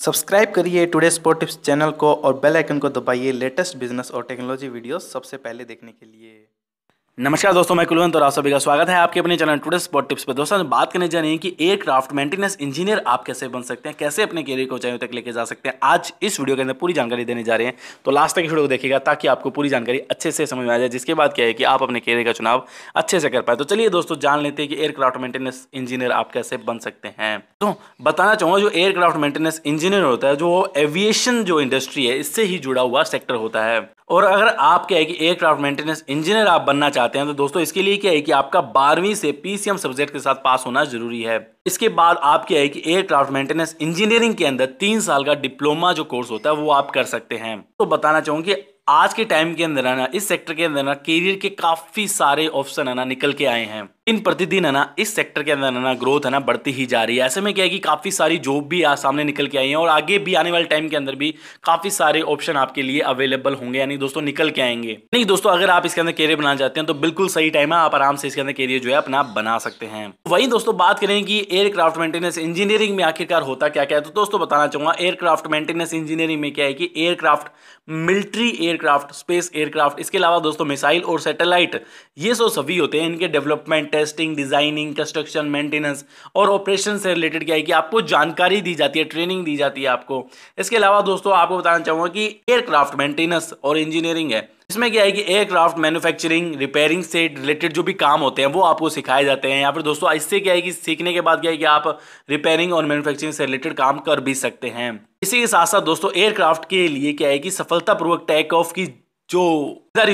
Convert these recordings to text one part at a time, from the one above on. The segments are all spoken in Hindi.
सब्सक्राइब करिए टुडे स्पोर्ट टिप्स चैनल को और बेल आइकन को दबाइए लेटेस्ट बिज़नेस और टेक्नोलॉजी वीडियोस सबसे पहले देखने के लिए। नमस्कार दोस्तों, मैं कुलवंत और आप सभी का स्वागत है आपके अपने चैनल टुडे स्पॉट टिप्स पे। दोस्तों बात करने जा रहे हैं कि एयरक्राफ्ट मेंटेनेंस इंजीनियर आप कैसे बन सकते हैं, कैसे अपने कैरियर को ऊंचाइयों तक लेके जा सकते हैं। आज इस वीडियो के अंदर पूरी जानकारी देने जा रहे हैं। तो लास्ट तक वीडियो को देखिएगा ताकि आपको पूरी जानकारी अच्छे से समझ में आ जाए, जिसके बाद क्या है कि आप अपने कैरियर का चुनाव अच्छे से कर पाए। तो चलिए दोस्तों, जान लेते हैं कि एयरक्राफ्ट मेंटेनेंस इंजीनियर आप कैसे बन सकते हैं। तो बताना चाहूँगा, जो एयरक्राफ्ट मेंटेनेंस इंजीनियर होता है, जो एविएशन जो इंडस्ट्री है, इससे ही जुड़ा हुआ सेक्टर होता है। और अगर आप क्या है कि एयरक्राफ्ट मेंटेनेंस इंजीनियर आप बनना चाहते हैं। तो दोस्तों, इसके लिए क्या है कि आपका बारहवीं से पीसीएम सब्जेक्ट के साथ पास होना ज़रूरी है। इसके बाद आप क्या है कि एयरक्राफ्ट मेंटेनेंस इंजीनियरिंग के अंदर तीन साल का डिप्लोमा जो कोर्स होता है, वो आप कर सकते हैं। तो बताना चाहूँगी आज के टाइम के अंदर ना, इस सेक्टर के अंदर ना, करियर के काफ़ी सारे ऑप्शन है ना, निकल के आए हैं। दिन प्रतिदिन है ना, इस सेक्टर के अंदर है ना ग्रोथ है ना, बढ़ती ही जा रही है। ऐसे में क्या है कि काफ़ी सारी जॉब भी आज सामने निकल के आई हैं और आगे भी, आने वाले टाइम के अंदर भी काफ़ी सारे ऑप्शन आपके लिए अवेलेबल होंगे, यानी दोस्तों निकल के आएँगे। नहीं दोस्तों, अगर आप इसके अंदर करियर बनाना चाहते हैं तो बिल्कुल सही टाइम है, आप आराम से इसके अंदर करियर जो है, अपना बना सकते हैं। वही दोस्तों, बात करें कि एयरक्राफ्ट मेंटेनेंस इंजीनियरिंग में आखिरकार होता क्या क्या है? तो दोस्तों, बताना चाहूँगा एयरक्राफ्ट मेंटेनेंस इंजीनियरिंग में क्या है कि aircraft military aircraft space aircraft इसके अलावा दोस्तों मिसाइल और सैटेलाइट ये सब सभी होते हैं, इनके development testing designing construction maintenance और ऑपरेशन से रिलेटेड क्या है कि आपको जानकारी दी जाती है ट्रेनिंग दी जाती है आपको। इसके अलावा दोस्तों, आपको बताना चाहूँगा कि एयरक्राफ्ट मेंटेनेंस और इंजीनियरिंग है। इसमें क्या है कि एयरक्राफ्ट मैन्युफैक्चरिंग रिपेयरिंग से रिलेटेड जो भी काम होते हैं, वो आपको सिखाए जाते हैं। या फिर दोस्तों, इससे क्या है कि सीखने के बाद क्या है कि आप रिपेयरिंग और मैन्युफैक्चरिंग से रिलेटेड काम कर भी सकते हैं। इसी के साथ साथ दोस्तों एयरक्राफ्ट के लिए क्या है कि सफलतापूर्वक टेक ऑफ़ की जो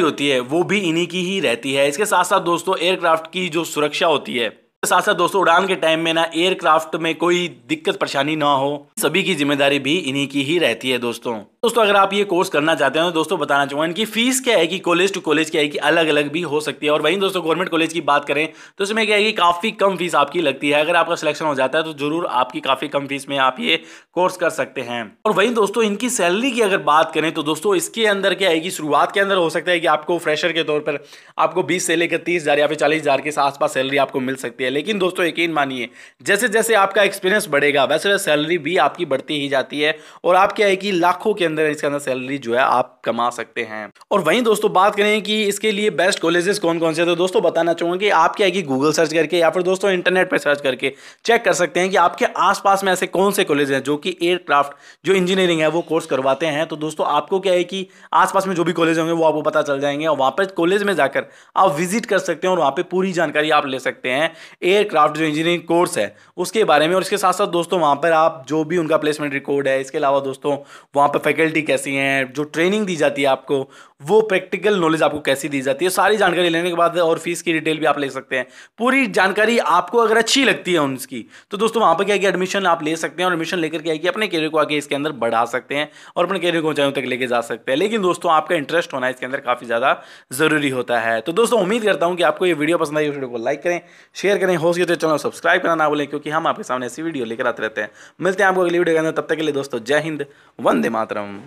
होती है, वो भी इन्हीं की ही रहती है। इसके साथ साथ दोस्तों, एयरक्राफ्ट की जो सुरक्षा होती है साथ साथ दोस्तों, उड़ान के टाइम में ना एयरक्राफ्ट में कोई दिक्कत, परेशानी ना हो, सभी की ज़िम्मेदारी भी इन्हीं की ही रहती है दोस्तों। दोस्तों, अगर आप ये कोर्स करना चाहते हैं तो दोस्तों बताना चाहूँगा, इनकी फ़ीस क्या है कि कॉलेज टू कॉलेज क्या है कि अलग अलग भी हो सकती है। और वहीं दोस्तों गवर्नमेंट कॉलेज की बात करें तो इसमें क्या है कि काफ़ी कम फ़ीस आपकी लगती है। अगर आपका सिलेक्शन हो जाता है तो ज़रूर आपकी काफ़ी कम फ़ीस में आप ये कोर्स कर सकते हैं। और वहीं दोस्तों, इनकी सैलरी की अगर बात करें तो दोस्तों, इसके अंदर क्या है कि शुरुआत के अंदर हो सकता है कि आपको फ्रेशर के तौर पर आपको बीस से लेकर तीस या फिर चालीस के आसपास सैलरी आपको मिल सकती है। लेकिन दोस्तों, यकीन मानिए जैसे जैसे आपका एक्सपीरियंस बढ़ेगा वैसे वैसे सैलरी भी आपकी बढ़ती ही जाती है और आप क्या है कि लाखों के अंदर इसके अंदर सैलरी जो है आप कमा सकते हैं। और वहीं दोस्तों, बात करें कि इसके लिए बेस्ट कॉलेजेस कौन कौन से तो दोस्तों, बताना चाहूँगा कि आप क्या है कि गूगल सर्च करके या फिर दोस्तों इंटरनेट पर सर्च करके चेक कर सकते हैं कि आपके आसपास में ऐसे कौन से कॉलेज हैं जो कि एयरक्राफ्ट जो इंजीनियरिंग है, वो कोर्स करवाते हैं। तो दोस्तों, आपको क्या है कि आसपास में जो भी कॉलेज होंगे, वो आपको पता चल जाएँगे और वहाँ पर कॉलेज में जाकर आप विज़िट कर सकते हैं और वहाँ पर पूरी जानकारी आप ले सकते हैं। एयरक्राफ्ट जो इंजीनियरिंग कोर्स है, उसके बारे में और इसके साथ साथ दोस्तों वहाँ पर आप जो भी उनका प्लेसमेंट रिकॉर्ड है, इसके अलावा दोस्तों वहाँ पर फैकल्टी कैसी हैं, जो ट्रेनिंग दी जाती है आपको, वो प्रैक्टिकल नॉलेज आपको कैसी दी जाती है, सारी जानकारी लेने के बाद और फ़ीस की डिटेल भी आप ले सकते हैं। पूरी जानकारी आपको अगर अच्छी लगती है उनकी तो दोस्तों वहाँ पर क्या है कि एडमिशन आप ले सकते हैं और एडमिशन लेकर क्या है कि अपने कैरियर को आगे इसके अंदर बढ़ा सकते हैं और अपने कैरियर को ऊंचाइयों तक लेके जा सकते हैं। लेकिन दोस्तों आपका इंटरेस्ट होना इसके अंदर काफ़ी ज़्यादा ज़रूरी होता है। तो दोस्तों उम्मीद करता हूँ कि आपको ये वीडियो पसंद आई वीडियो को लाइक करें शेयर करें हो सके तो चैनल सब्सक्राइब करना ना भूलें, क्योंकि हम आपके सामने ऐसी वीडियो लेकर आते रहते हैं। मिलते हैं आपको अगली वीडियो के अंदर, तब तक के लिए दोस्तों, जय हिंद, वंदे मातरम।